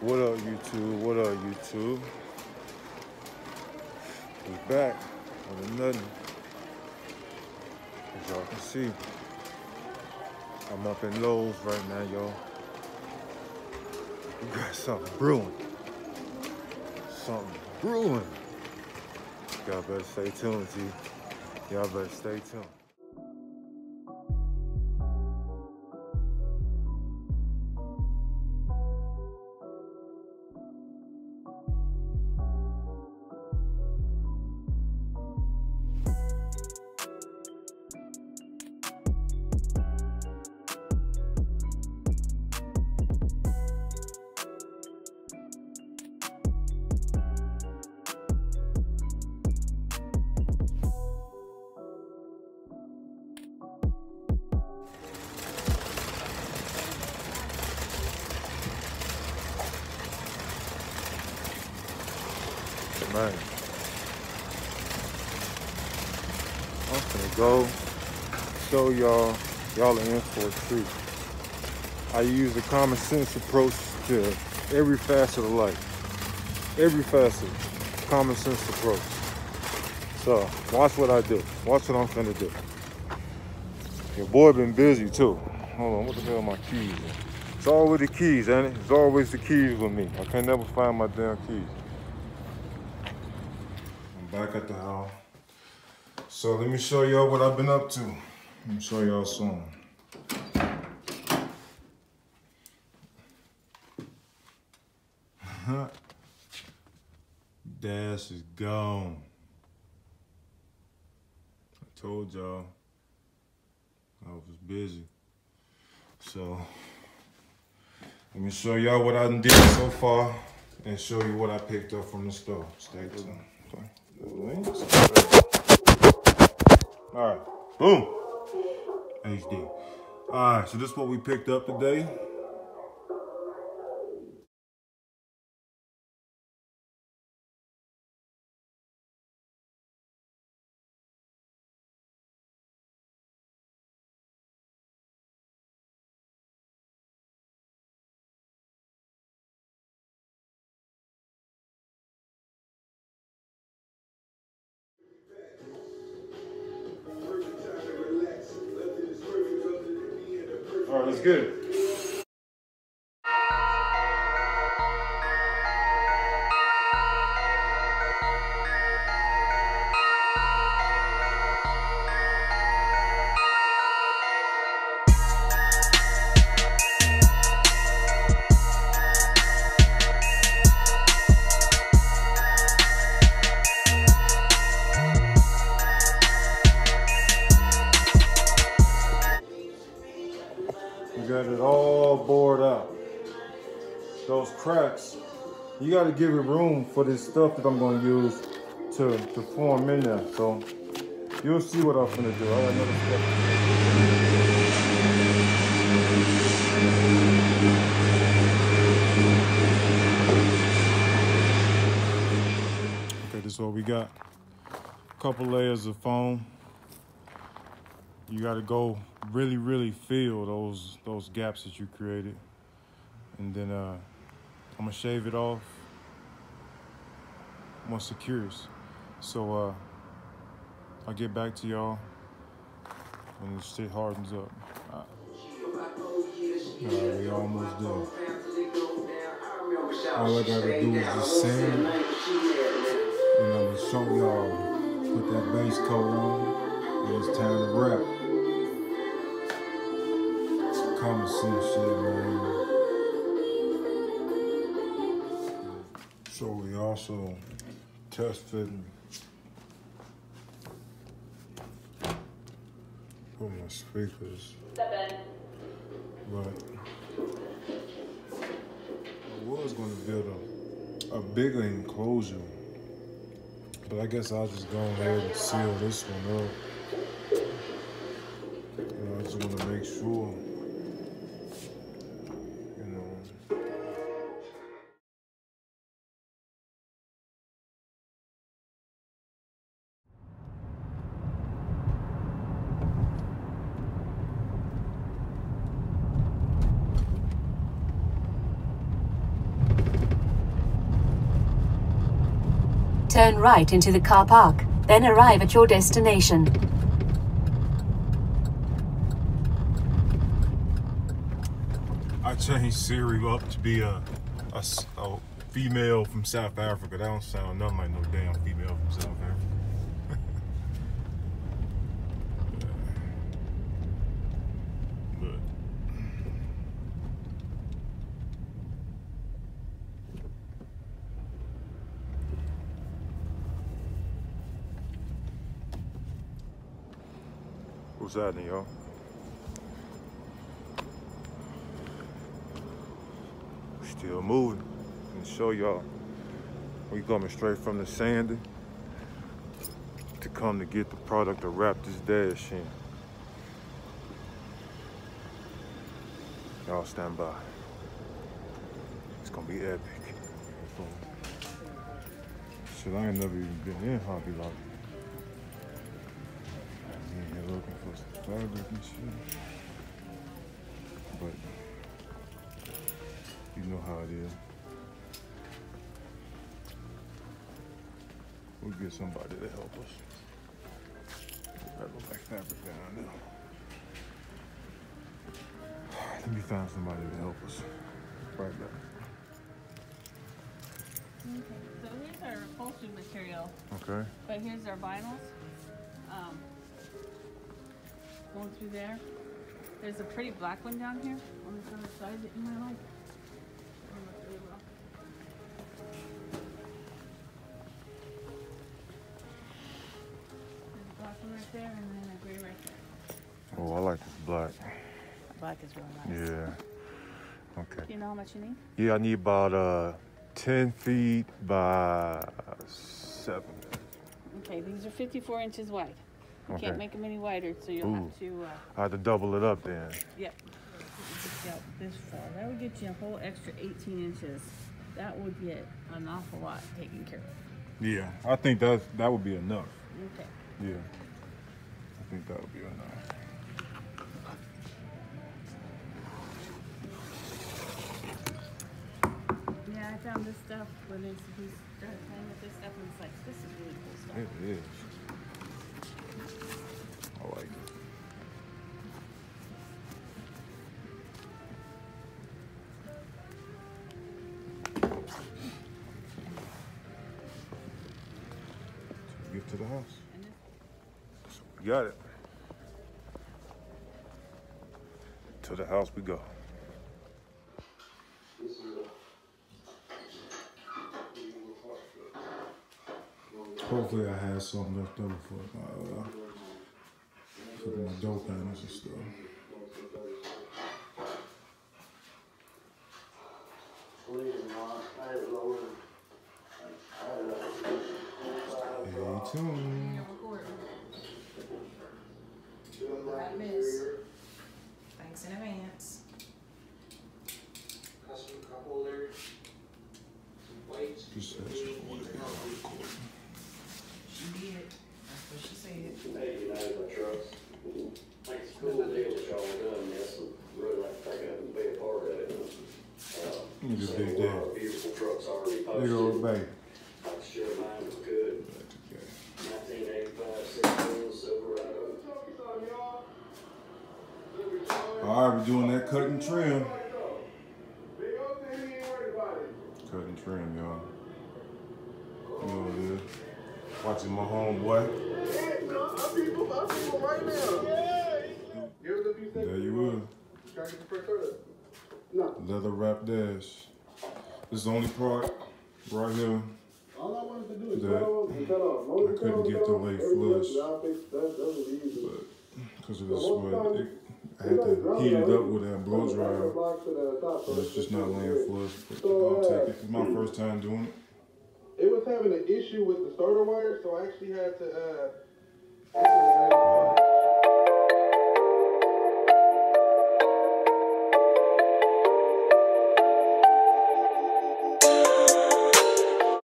What up, YouTube? What up, YouTube? We're back with another. As y'all can see, I'm up in Lowe's right now, y'all. We got something brewing. Something brewing. Y'all better stay tuned, G. Y'all better stay tuned. Man. I'm gonna go show y'all, y'all are in for a treat. I use a common sense approach to every facet of life. Every facet, common sense approach. So, watch what I do. Watch what I'm finna do. Your boy been busy too. Hold on, what the hell are my keys? It's always the keys, ain't it? It's always the keys with me. I can never find my damn keys. Back at the house. So let me show y'all what I've been up to. Let me show y'all something. Dash is gone. I told y'all I was busy. So let me show y'all what I did so far and show you what I picked up from the store. Stay tuned. All right, boom. HD. All right, so this is what we picked up today. All right, cracks, you gotta give it room for this stuff that I'm gonna use to, to form in there. So you'll see what I'm gonna do. I got another step. Okay, this is what we got. A couple layers of foam. You gotta go really, really fill those those gaps that you created. And then uh, I'm gonna shave it off once it. So uh, I'll get back to y'all when this shit hardens up. Right we almost done. All I gotta do is just sand. And I'm gonna show y'all, put that base coat on, and it's time to wrap. Common sense shit, man. So we also test fitting. Put my speakers. But I was gonna build a, a bigger enclosure. But I guess I'll just go ahead and seal this one up. I just want to make sure. Turn right into the car park, then arrive at your destination. I changed Siri up to be a, a, a female from South Africa. That don't sound nothing like no damn female from South Africa. but Happening, y'all? Still moving. And show y'all. We coming straight from the Sandy to come to get the product to wrap this dash in. Y'all stand by. It's gonna be epic. Shit, I ain't never even been in Hobby Lobby. Fabric and shit. But you know how it is. We'll get somebody to help us. That look like fabric down there. Let me find somebody to help us. Right back. Okay, so here's our upholstery material, Okay. but here's our vinyls. Um, going through there. There's a pretty black one down here on this other side that you might like. I don't know if you will. There's a black one right there and then a gray right there. Oh, I like this black. Black is really nice. Yeah. Okay. Do you know how much you need? Yeah, I need about uh 10 feet by seven. Okay, these are 54 inches wide. You Okay. can't make them any wider, so you'll Ooh. have to, uh, I have to double it up then. Yep. Get out this far. That would get you a whole extra 18 inches. That would get an awful lot taken care of. Yeah, I think that that would be enough. Okay. Yeah, I think that would be enough. Yeah, I found this stuff when it's, we started playing with this stuff, and it's like, this is really cool stuff. It is. I like it. Get to the house. This, We got it. To the house we go. Hopefully I have something left over for my, uh, for my dope panels and stuff. Stay tuned. Alright, miss. Thanks in advance. Custom couple there. Some weights. Just actually want to be on recording. She did. That's what she said. Hey, United my trucks. Think it's a cool deal that y'all done this and really like to take it and be a part of it. Uh, Let me just seen dig a lot that. of Beautiful trucks already Big old posted. baby. Like to mine was good. Nineteen eighty-five, sixteen Silverado. All right, we're doing that cut and trim. Cut and trim, y'all. You know what it is. Watching my homeboy. There you will. Leather wrap dash. This is the only part right here All I wanted to do is that cut off cut off. I couldn't get the else flush. is out fixed. That, that was easy. but because of this one, it, I had to heat it up with that blow dryer. Block to the top, so it's just not laying flush, but I'll uh, take it. It's my first time doing it. It was having an issue with the starter wire, so I actually had to uh, actually had to